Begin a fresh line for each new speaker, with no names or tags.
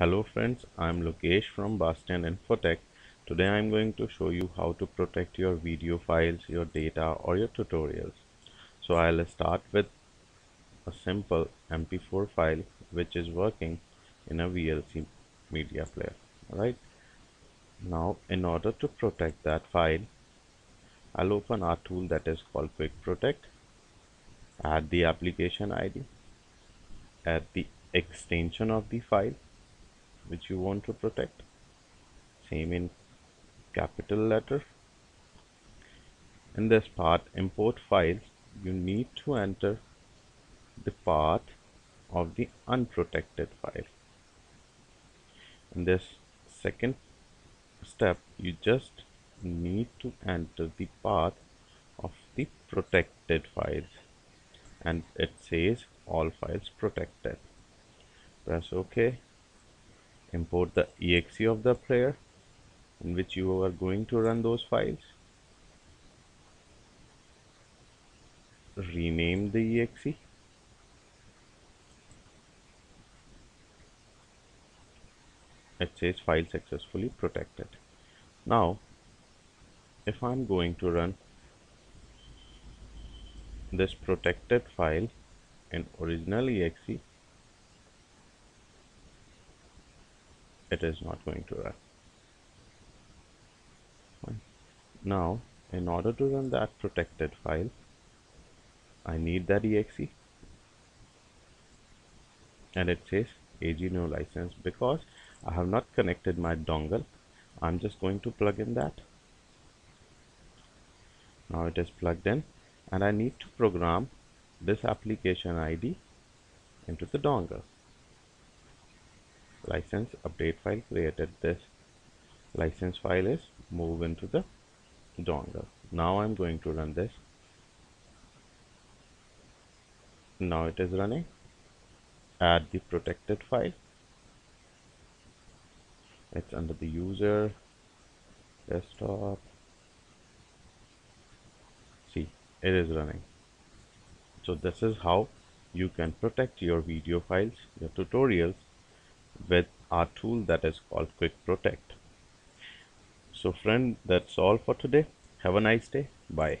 Hello friends, I'm Lokesh from Bastion Infotech. Today I'm going to show you how to protect your video files, your data or your tutorials. So I'll start with a simple MP4 file which is working in a VLC media player. Alright. Now in order to protect that file, I'll open our tool that is called Quick Protect. Add the application ID. Add the extension of the file which you want to protect. Same in capital letter in this part import files you need to enter the path of the unprotected file. In this second step you just need to enter the path of the protected files. And it says all files protected. Press ok import the exe of the player in which you are going to run those files. Rename the exe. It says file successfully protected. Now if I'm going to run this protected file in original exe it is not going to run now in order to run that protected file I need that exe. And it says AG no license because I have not connected my dongle. I'm just going to plug in that. Now it is plugged in and I need to program this application ID into the dongle license update file created this license file is move into the dongle. Now I'm going to run this. Now it is running. Add the protected file. It's under the user desktop. See it is running. So this is how you can protect your video files your tutorials with our tool that is called quick protect. So friend that's all for today. Have a nice day. Bye